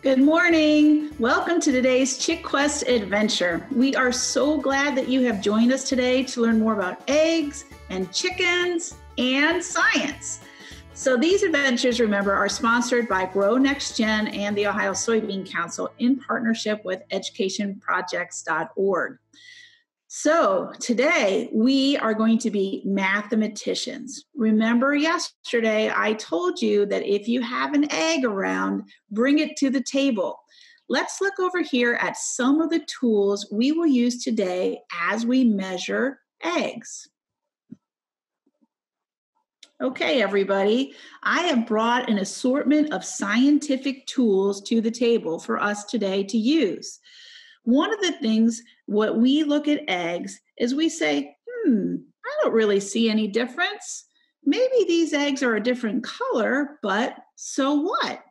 Good morning. Welcome to today's ChickQuest adventure. We are so glad that you have joined us today to learn more about eggs and chickens and science. So, these adventures, remember, are sponsored by GrowNextGen and the Ohio Soybean Council in partnership with educationprojects.org. So, today we are going to be mathematicians. Remember, yesterday I told you that if you have an egg around, bring it to the table. Let's look over here at some of the tools we will use today as we measure eggs. Okay, everybody, I have brought an assortment of scientific tools to the table for us today to use. One of the things, what we look at eggs is we say, hmm, I don't really see any difference. Maybe these eggs are a different color, but so what?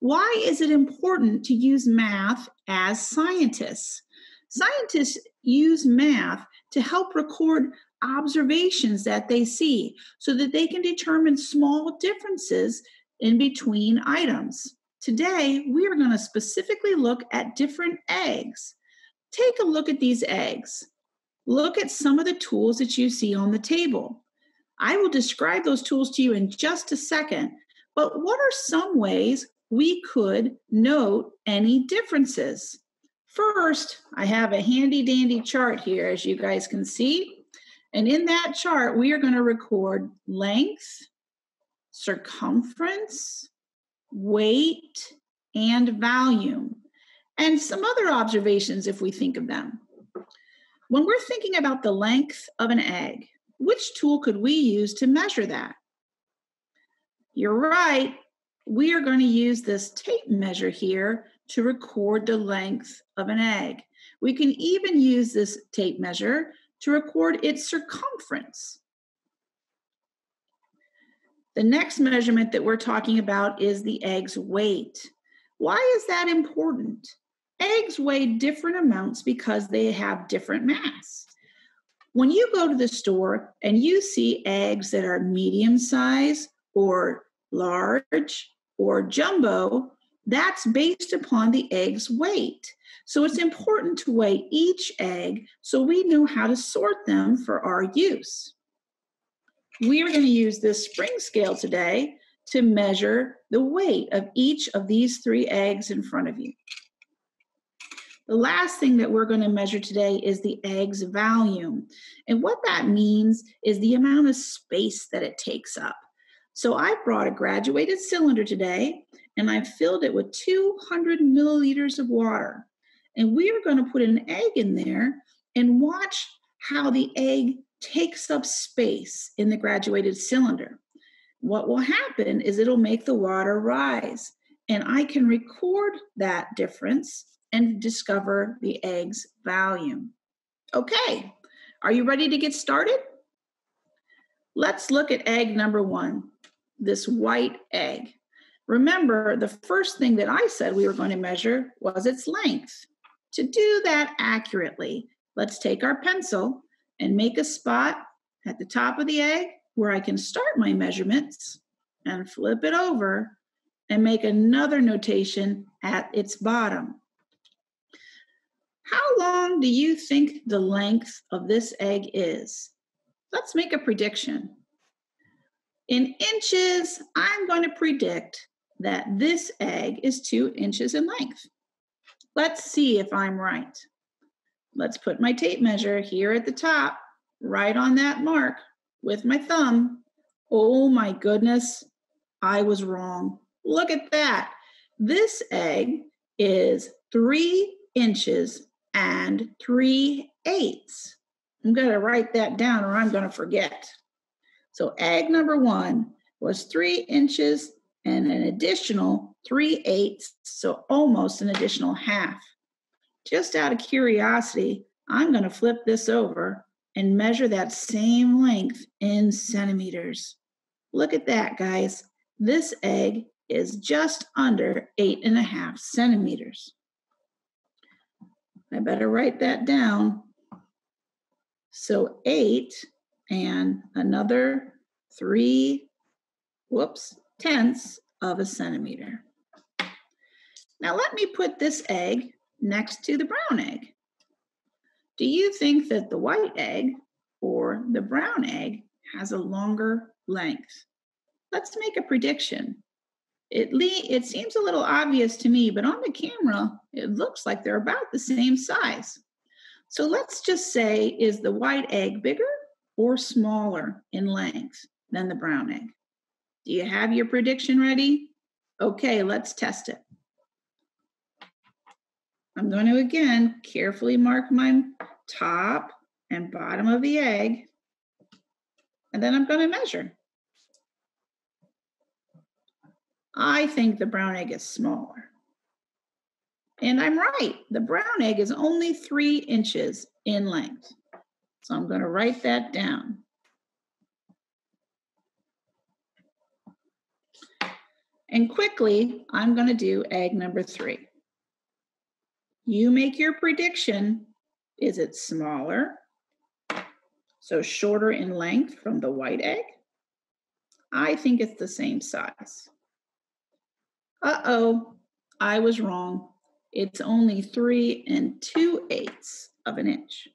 Why is it important to use math as scientists? Scientists use math to help record observations that they see so that they can determine small differences in between items. Today, we are going to specifically look at different eggs. Take a look at these eggs. Look at some of the tools that you see on the table. I will describe those tools to you in just a second, but what are some ways we could note any differences? First, I have a handy dandy chart here, as you guys can see. And in that chart, we are going to record length, circumference, weight, and volume and some other observations if we think of them. When we're thinking about the length of an egg, which tool could we use to measure that? You're right, we are going to use this tape measure here to record the length of an egg. We can even use this tape measure to record its circumference. The next measurement that we're talking about is the egg's weight. Why is that important? Eggs weigh different amounts because they have different mass. When you go to the store and you see eggs that are medium size or large or jumbo, that's based upon the egg's weight. So it's important to weigh each egg so we know how to sort them for our use. We are going to use this spring scale today to measure the weight of each of these three eggs in front of you. The last thing that we're going to measure today is the egg's volume. And what that means is the amount of space that it takes up. So I brought a graduated cylinder today and I filled it with 200 milliliters of water. And we are going to put an egg in there and watch how the egg takes up space in the graduated cylinder. What will happen is it'll make the water rise. And I can record that difference and discover the egg's value. Okay, are you ready to get started? Let's look at egg number one, this white egg. Remember, the first thing that I said we were going to measure was its length. To do that accurately, let's take our pencil and make a spot at the top of the egg where I can start my measurements and flip it over and make another notation at its bottom. How long do you think the length of this egg is? Let's make a prediction. In inches, I'm going to predict that this egg is two inches in length. Let's see if I'm right. Let's put my tape measure here at the top, right on that mark with my thumb. Oh my goodness, I was wrong. Look at that. This egg is three inches and 3 eighths. I'm going to write that down or I'm going to forget. So egg number one was three inches and an additional 3 eighths, so almost an additional half. Just out of curiosity, I'm going to flip this over and measure that same length in centimeters. Look at that, guys. This egg is just under eight and a half centimeters. I better write that down. So eight and another three, whoops, tenths of a centimeter. Now let me put this egg next to the brown egg. Do you think that the white egg or the brown egg has a longer length? Let's make a prediction. It, le- it seems a little obvious to me, but on the camera, it looks like they're about the same size. So let's just say, is the white egg bigger or smaller in length than the brown egg? Do you have your prediction ready? Okay, let's test it. I'm going to again carefully mark my top and bottom of the egg, and then I'm going to measure. I think the brown egg is smaller. And I'm right. The brown egg is only three inches in length. So I'm going to write that down. And quickly, I'm going to do egg number three. You make your prediction. Is it smaller? So shorter in length from the white egg? I think it's the same size. Uh-oh, I was wrong. It's only three and two eighths of an inch.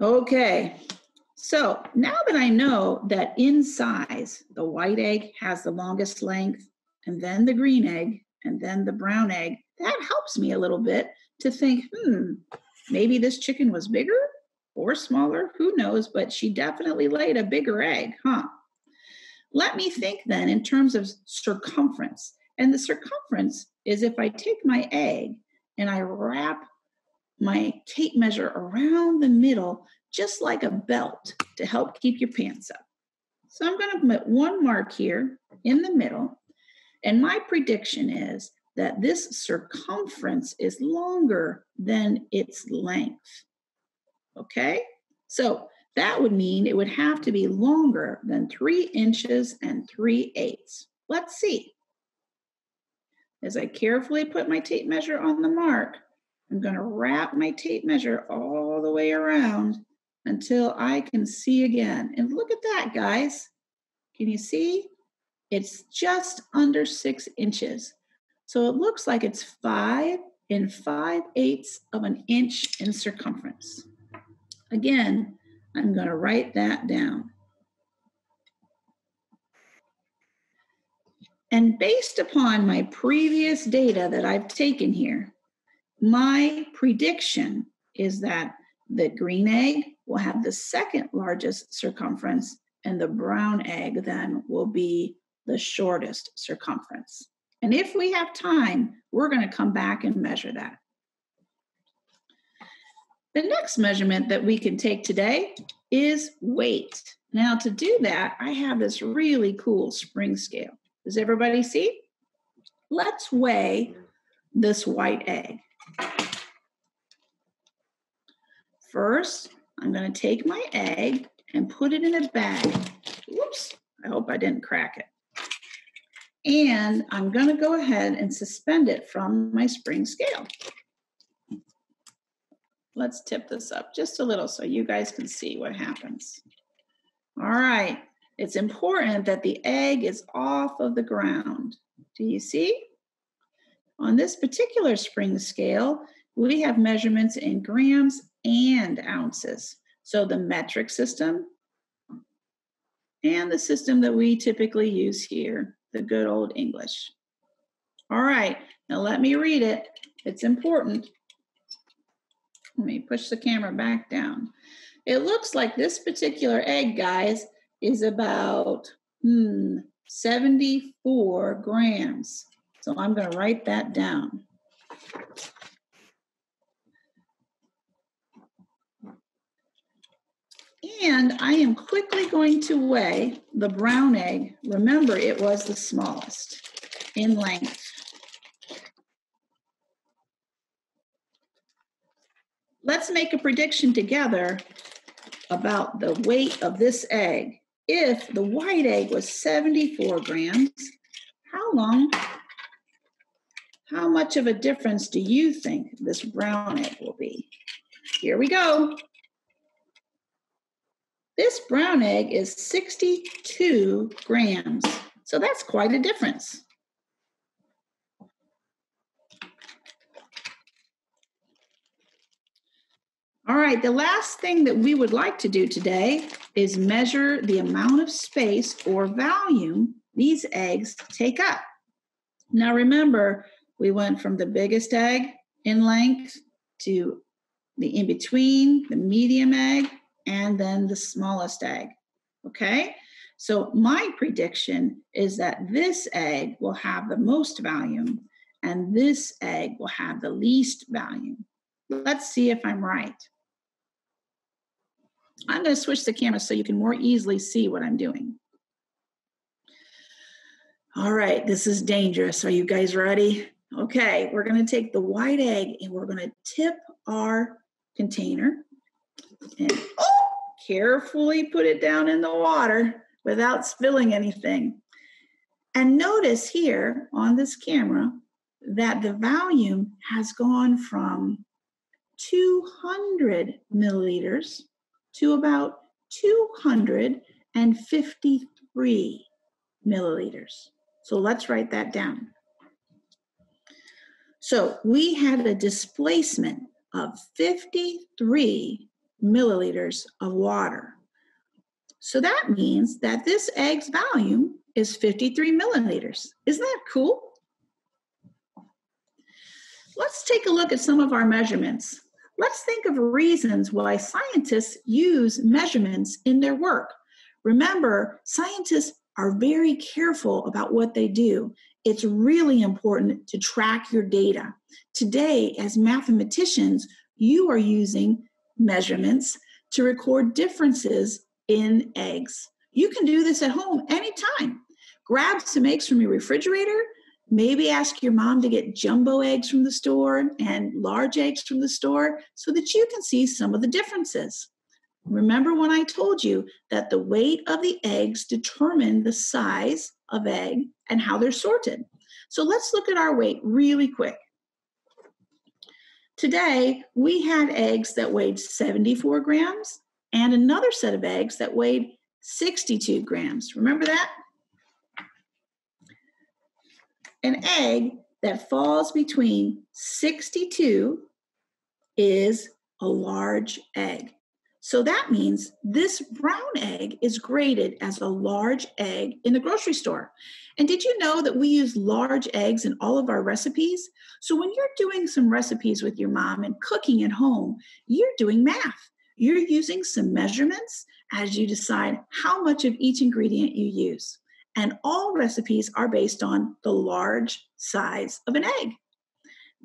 Okay, so now that I know that in size, the white egg has the longest length, and then the green egg, and then the brown egg, that helps me a little bit to think, hmm, maybe this chicken was bigger or smaller, who knows, but she definitely laid a bigger egg, huh? Let me think then in terms of circumference. And the circumference is if I take my egg and I wrap my tape measure around the middle, just like a belt to help keep your pants up. So I'm going to put one mark here in the middle. And my prediction is that this circumference is longer than its length. Okay? So that would mean it would have to be longer than three inches and three eighths. Let's see. As I carefully put my tape measure on the mark, I'm going to wrap my tape measure all the way around until I can see again. And look at that, guys. Can you see? It's just under six inches. So it looks like it's five and five eighths of an inch in circumference. Again, I'm going to write that down. And based upon my previous data that I've taken here, my prediction is that the green egg will have the second largest circumference and the brown egg then will be the shortest circumference. And if we have time, we're going to come back and measure that. The next measurement that we can take today is weight. Now, to do that, I have this really cool spring scale. Does everybody see? Let's weigh this white egg. First, I'm going to take my egg and put it in a bag. Whoops, I hope I didn't crack it. And I'm going to go ahead and suspend it from my spring scale. Let's tip this up just a little so you guys can see what happens. All right, it's important that the egg is off of the ground. Do you see? On this particular spring scale, we have measurements in grams and ounces. So the metric system and the system that we typically use here, the good old English. All right, now let me read it. It's important. Let me push the camera back down. It looks like this particular egg, guys, is about hmm, 74 grams. So I'm going to write that down. And I am quickly going to weigh the brown egg. Remember, it was the smallest in length. Make a prediction together about the weight of this egg. If the white egg was 74 grams, how long, how much of a difference do you think this brown egg will be? Here we go. This brown egg is 62 grams. So that's quite a difference. All right, the last thing that we would like to do today is measure the amount of space or volume these eggs take up. Now remember, we went from the biggest egg in length to the in between, the medium egg, and then the smallest egg. Okay, so my prediction is that this egg will have the most volume and this egg will have the least volume. Let's see if I'm right. I'm going to switch the camera so you can more easily see what I'm doing. All right, this is dangerous. Are you guys ready? Okay, we're going to take the white egg and we're going to tip our container and carefully put it down in the water without spilling anything. And notice here on this camera that the volume has gone from 200 milliliters to about 253 milliliters. So let's write that down. So we had a displacement of 53 milliliters of water. So that means that this egg's volume is 53 milliliters. Isn't that cool? Let's take a look at some of our measurements. Let's think of reasons why scientists use measurements in their work. Remember, scientists are very careful about what they do. It's really important to track your data. Today, as mathematicians, you are using measurements to record differences in eggs. You can do this at home anytime. Grab some eggs from your refrigerator Maybe ask your mom to get jumbo eggs from the store and large eggs from the store so that you can see some of the differences. Remember when I told you that the weight of the eggs determine the size of egg and how they're sorted. So let's look at our weight really quick. Today, we had eggs that weighed 74 grams and another set of eggs that weighed 62 grams. Remember that? An egg that falls between 62 is a large egg. So that means this brown egg is graded as a large egg in the grocery store. And did you know that we use large eggs in all of our recipes? So when you're doing some recipes with your mom and cooking at home, you're doing math. You're using some measurements as you decide how much of each ingredient you use. And all recipes are based on the large size of an egg.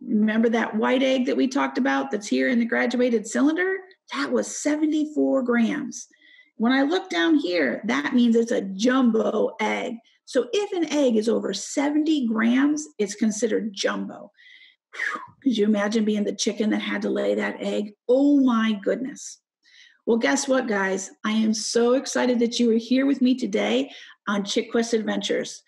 Remember that white egg that we talked about that's here in the graduated cylinder? That was 74 grams. When I look down here, that means it's a jumbo egg. So if an egg is over 70 grams, it's considered jumbo. Could you imagine being the chicken that had to lay that egg? Oh my goodness. Well, guess what, guys? I am so excited that you are here with me today on ChickQuest Adventures.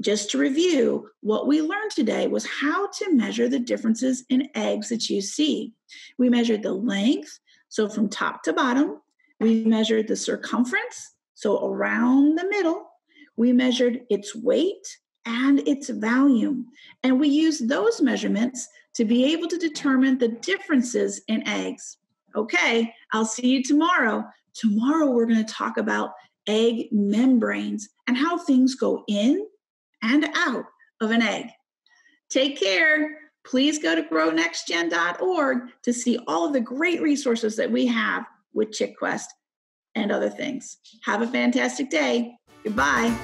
Just to review, what we learned today was how to measure the differences in eggs that you see. We measured the length, so from top to bottom. We measured the circumference, so around the middle. We measured its weight and its volume. And we used those measurements to be able to determine the differences in eggs. Okay, I'll see you tomorrow. Tomorrow, we're going to talk about egg membranes and how things go in and out of an egg. Take care. Please go to grownextgen.org to see all of the great resources that we have with ChickQuest and other things. Have a fantastic day. Goodbye.